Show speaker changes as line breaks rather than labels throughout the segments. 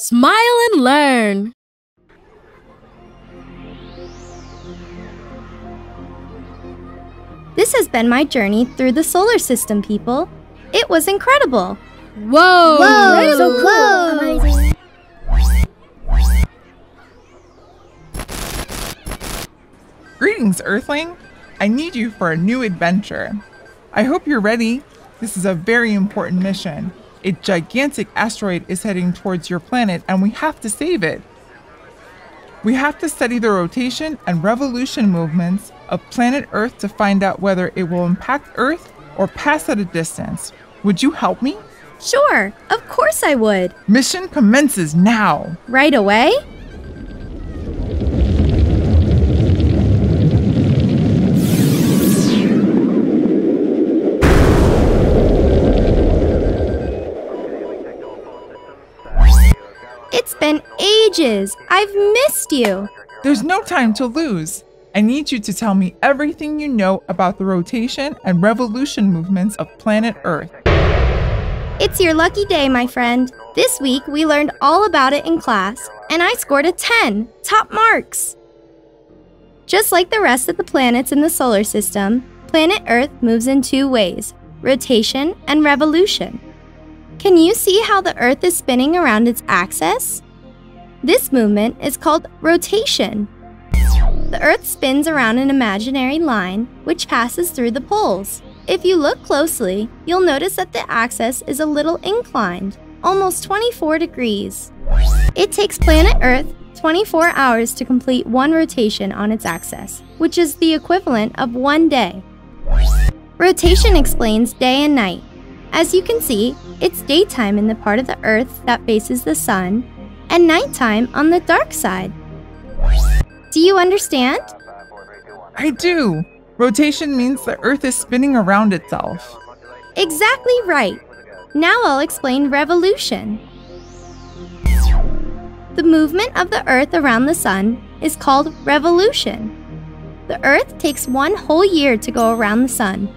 Smile and learn.
This has been my journey through the solar system, people. It was incredible.
Whoa!
Whoa, so cool.
Amazing.
Greetings, Earthling! I need you for a new adventure. I hope you're ready. This is a very important mission. A gigantic asteroid is heading towards your planet, and we have to save it. We have to study the rotation and revolution movements of planet Earth to find out whether it will impact Earth or pass at a distance. Would you help me?
Sure, of course I would.
Mission commences now.
Right away? It's been ages. I've missed you.
There's no time to lose. I need you to tell me everything you know about the rotation and revolution movements of planet Earth.
It's your lucky day, my friend. This week we learned all about it in class, and I scored a 10. Top marks! Just like the rest of the planets in the solar system, planet Earth moves in two ways rotation and revolution. Can you see how the Earth is spinning around its axis? This movement is called rotation. The Earth spins around an imaginary line which passes through the poles. If you look closely, you'll notice that the axis is a little inclined, almost 24 degrees. It takes planet Earth 24 hours to complete one rotation on its axis, which is the equivalent of one day. Rotation explains day and night. As you can see, it's daytime in the part of the Earth that faces the sun, and nighttime on the dark side. Do you understand?
I do. Rotation means the Earth is spinning around itself.
Exactly right. Now I'll explain revolution. The movement of the Earth around the Sun is called revolution. The Earth takes one whole year to go around the Sun.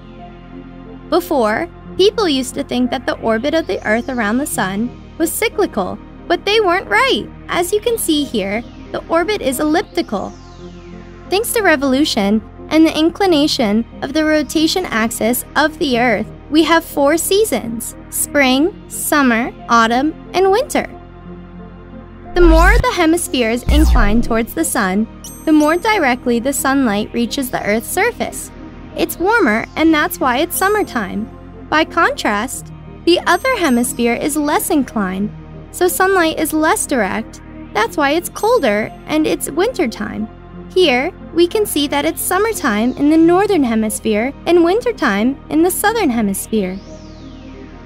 Before, people used to think that the orbit of the Earth around the Sun was cyclical, but they weren't right. As you can see here, the orbit is elliptical. Thanks to revolution and the inclination of the rotation axis of the Earth, we have four seasons spring, summer, autumn, and winter. The more the hemisphere is inclined towards the sun, the more directly the sunlight reaches the Earth's surface. It's warmer, and that's why it's summertime. By contrast, the other hemisphere is less inclined, so sunlight is less direct. That's why it's colder and it's wintertime. Here, we can see that it's summertime in the northern hemisphere and wintertime in the southern hemisphere.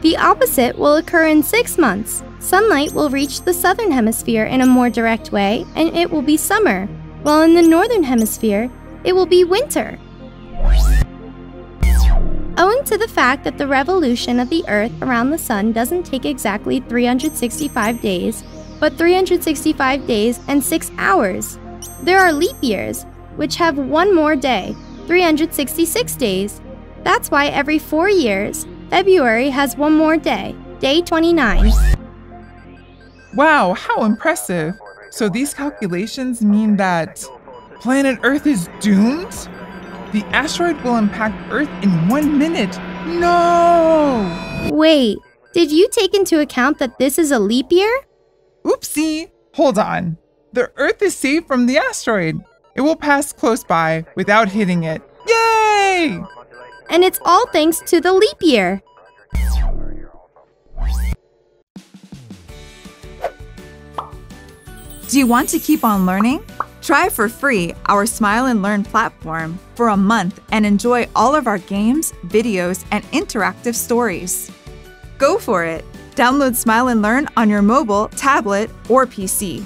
The opposite will occur in six months. Sunlight will reach the southern hemisphere in a more direct way, and it will be summer, while in the northern hemisphere, it will be winter. Owing to the fact that the revolution of the Earth around the Sun doesn't take exactly 365 days, but 365 days and 6 hours, there are leap years, which have one more day, 366 days. That's why every four years, February has one more day, day 29.
Wow, how impressive! So these calculations mean that planet Earth is doomed? The asteroid will impact Earth in one minute. No!
Wait, did you take into account that this is a leap year?
Oopsie! Hold on. The Earth is safe from the asteroid. It will pass close by without hitting it. Yay!
And it's all thanks to the leap year.
Do you want to keep on learning? Try for free our Smile and Learn platform for a month and enjoy all of our games, videos, and interactive stories. Go for it! Download Smile and Learn on your mobile, tablet, or PC.